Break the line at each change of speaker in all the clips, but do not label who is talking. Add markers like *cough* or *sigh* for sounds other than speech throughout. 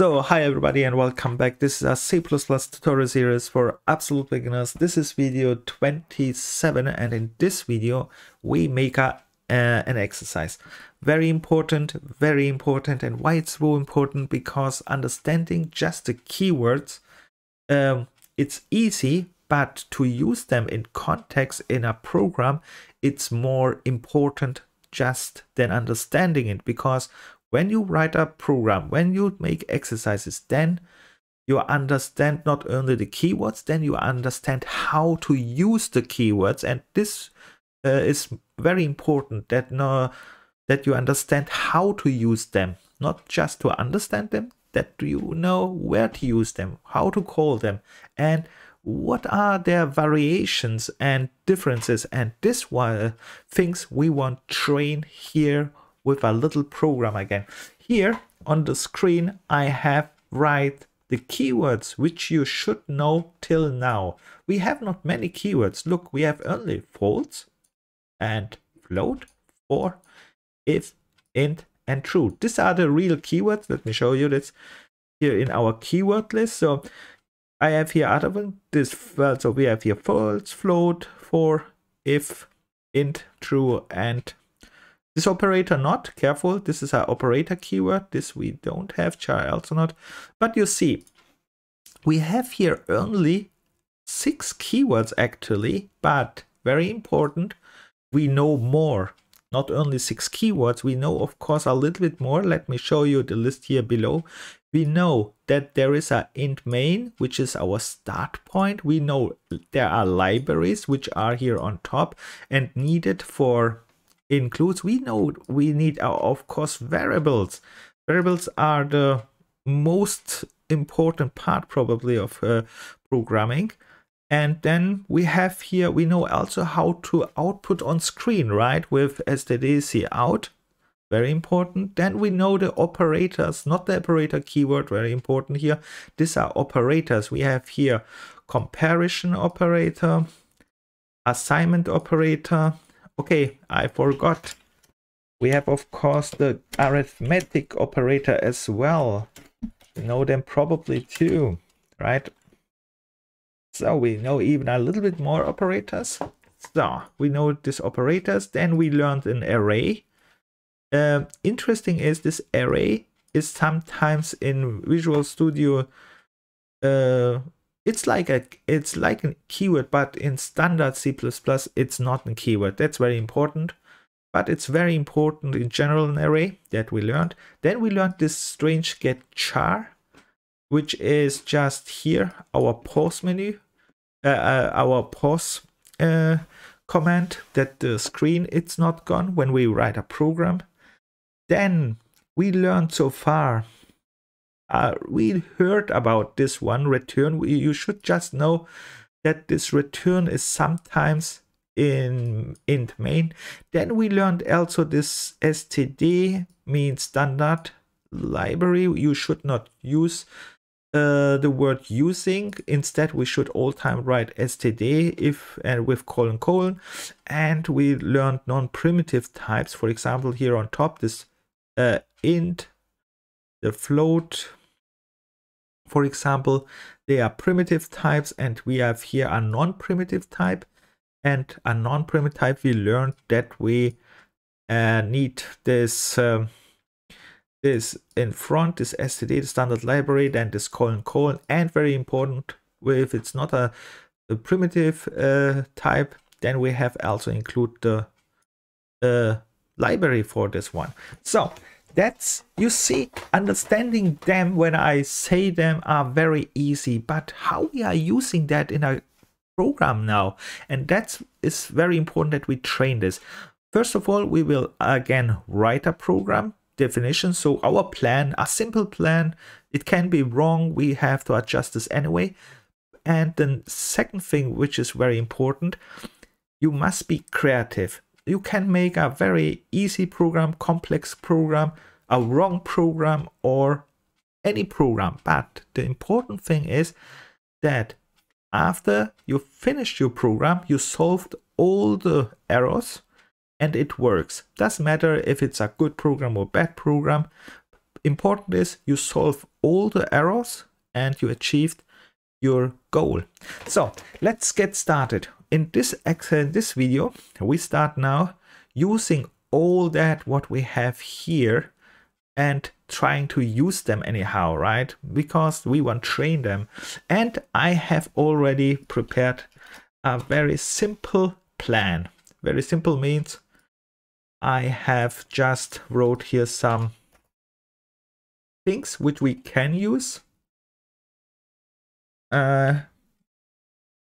So, hi everybody and welcome back. This is a C++ tutorial series for absolute beginners. This is video 27 and in this video we make a, uh, an exercise. Very important, very important. And why it's so important? Because understanding just the keywords, um, it's easy, but to use them in context in a program, it's more important just than understanding it because when you write a program, when you make exercises, then you understand not only the keywords, then you understand how to use the keywords. And this uh, is very important that, no, that you understand how to use them, not just to understand them, that you know where to use them, how to call them, and what are their variations and differences. And this one things we want train here with a little program again. Here on the screen, I have write the keywords which you should know till now. We have not many keywords. Look, we have only false and float, for, if, int, and true. These are the real keywords. Let me show you this here in our keyword list. So I have here other one. This well, so we have here false, float, for, if, int, true, and this operator not, careful, this is our operator keyword, this we don't have, char also not. But you see, we have here only six keywords actually, but very important, we know more. Not only six keywords, we know of course a little bit more. Let me show you the list here below. We know that there is a int main, which is our start point. We know there are libraries which are here on top and needed for includes, we know we need our, of course, variables. Variables are the most important part probably of uh, programming. And then we have here, we know also how to output on screen, right? With stdc out, very important. Then we know the operators, not the operator keyword, very important here. These are operators. We have here comparison operator, assignment operator, Okay, I forgot. We have, of course, the arithmetic operator as well. You know them probably too, right? So we know even a little bit more operators. So we know these operators. Then we learned an array. Uh, interesting is this array is sometimes in Visual Studio uh, it's like a it's like a keyword but in standard c++ it's not a keyword. That's very important. But it's very important in general an array that we learned. Then we learned this strange getchar which is just here our pause menu uh, uh, our pause uh, command that the screen it's not gone when we write a program. Then we learned so far uh, we heard about this one return. You should just know that this return is sometimes in int main. Then we learned also this std means standard library. You should not use uh, the word using. Instead, we should all time write std if and with colon colon. And we learned non-primitive types. For example, here on top, this uh, int, the float, for example, they are primitive types and we have here a non-primitive type. And a non-primitive type we learned that we uh, need this um, this in front this std the standard library then this colon colon. And very important if it's not a, a primitive uh, type then we have also include the uh, library for this one. So that's, you see, understanding them when I say them are very easy, but how we are using that in a program now, and that is very important that we train this. First of all, we will again write a program definition. So our plan, a simple plan, it can be wrong. We have to adjust this anyway. And the second thing, which is very important, you must be creative you can make a very easy program, complex program, a wrong program, or any program. But the important thing is that after you finished your program, you solved all the errors and it works. Doesn't matter if it's a good program or bad program. important is you solve all the errors and you achieved your goal. So let's get started. In this, in this video, we start now using all that what we have here and trying to use them anyhow, right? Because we want train them. And I have already prepared a very simple plan. Very simple means I have just wrote here some things which we can use. Uh,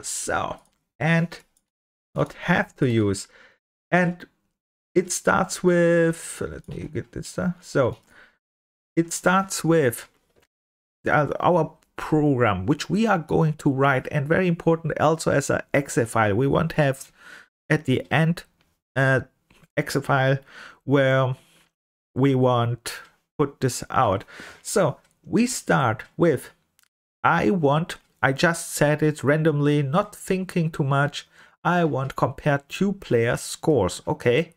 so, and not have to use. And it starts with, let me get this. So, it starts with our program, which we are going to write, and very important also as an exe file. We want to have at the end uh, exe file where we want put this out. So we start with I want, I just said it randomly, not thinking too much. I want compare two players scores. Okay.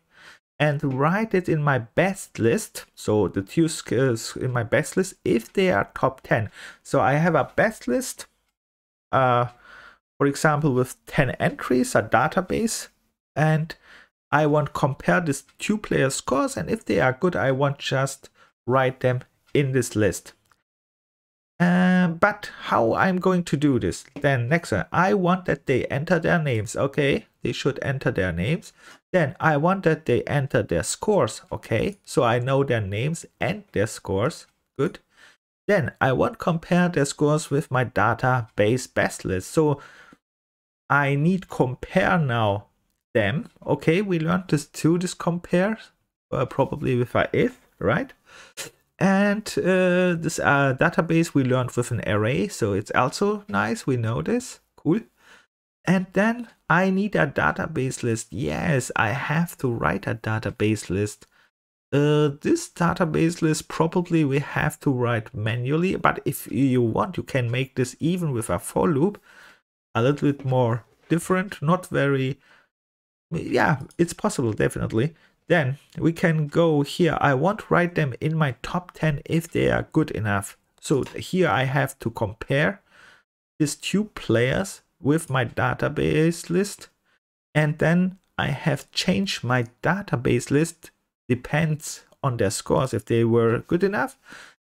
And write it in my best list. So the two skills in my best list if they are top 10. So I have a best list. Uh, for example, with 10 entries, a database, and I want compare these two player scores and if they are good I want just write them in this list. Uh, but how I'm going to do this? Then next one. I want that they enter their names okay? They should enter their names. Then I want that they enter their scores okay? So I know their names and their scores. Good. Then I want compare their scores with my database best list. So I need compare now them. Okay, we learned this too, this compare, uh, probably with a if, right? And uh, this uh, database we learned with an array, so it's also nice, we know this, cool. And then I need a database list. Yes, I have to write a database list. Uh, this database list probably we have to write manually, but if you want, you can make this even with a for loop, a little bit more different, not very yeah, it's possible, definitely. Then we can go here. I want to write them in my top 10 if they are good enough. So here I have to compare these two players with my database list. And then I have changed my database list depends on their scores if they were good enough.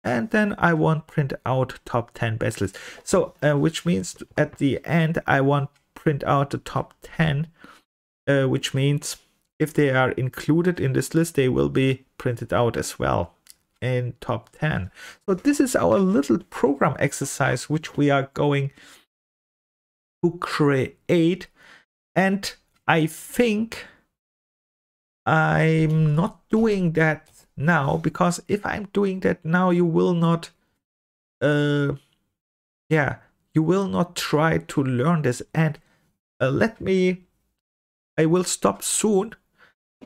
And then I want print out top 10 best list. So uh, which means at the end I want print out the top 10 uh, which means if they are included in this list, they will be printed out as well in top 10. So this is our little program exercise which we are going to create and I think I'm not doing that now because if I'm doing that now you will not uh yeah you will not try to learn this and uh, let me I will stop soon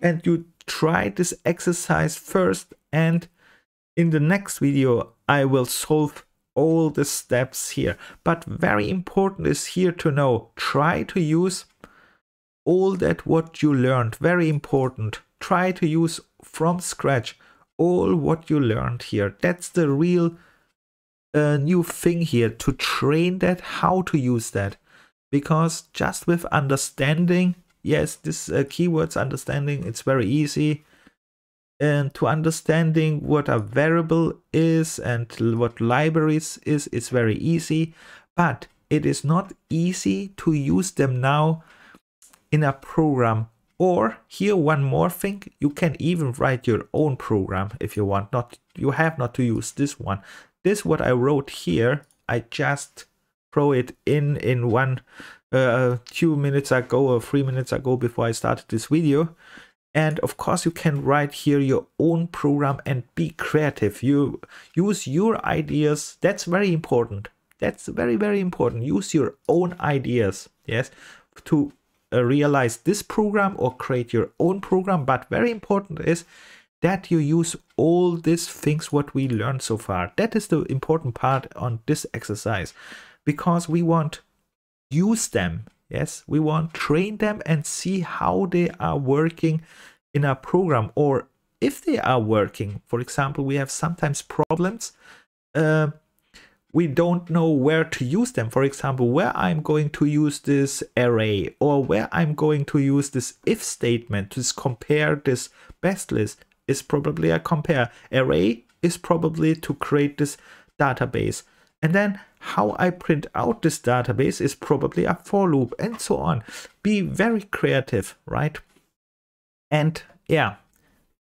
and you try this exercise first and in the next video I will solve all the steps here. But very important is here to know, try to use all that what you learned, very important. Try to use from scratch all what you learned here. That's the real uh, new thing here, to train that, how to use that. Because just with understanding yes, this uh, keywords understanding, it's very easy. And to understanding what a variable is and what libraries is, it's very easy. But it is not easy to use them now in a program. Or here one more thing, you can even write your own program if you want. Not You have not to use this one. This what I wrote here, I just throw it in in one uh, two minutes ago or three minutes ago before I started this video. And of course, you can write here your own program and be creative. You use your ideas. That's very important. That's very, very important. Use your own ideas, yes, to uh, realize this program or create your own program. But very important is that you use all these things what we learned so far. That is the important part on this exercise because we want use them. Yes, we want train them and see how they are working in our program or if they are working, for example, we have sometimes problems. Uh, we don't know where to use them. For example, where I'm going to use this array or where I'm going to use this if statement to compare this best list is probably a compare. Array is probably to create this database. And then how I print out this database is probably a for loop and so on. Be very creative, right? And yeah,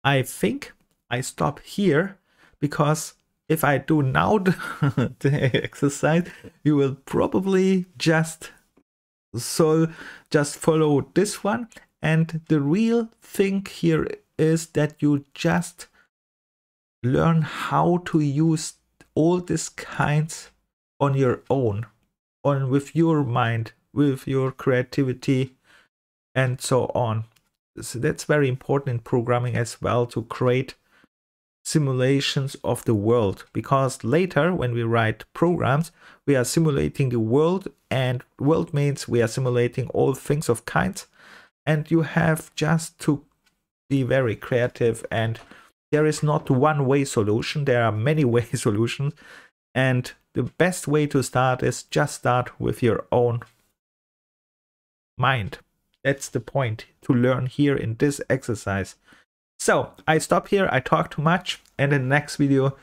I think I stop here because if I do now *laughs* the, the exercise, you will probably just so just follow this one. And the real thing here is that you just learn how to use all these kinds on your own, on with your mind, with your creativity, and so on. So that's very important in programming as well to create simulations of the world because later when we write programs we are simulating the world and world means we are simulating all things of kinds and you have just to be very creative and there is not one way solution. There are many *laughs* way solutions. And the best way to start is just start with your own mind. That's the point to learn here in this exercise. So I stop here, I talk too much, and in the next video,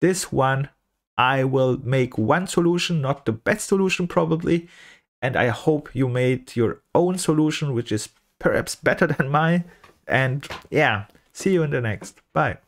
this one, I will make one solution, not the best solution probably, and I hope you made your own solution, which is perhaps better *laughs* than mine. And yeah, see you in the next. Bye.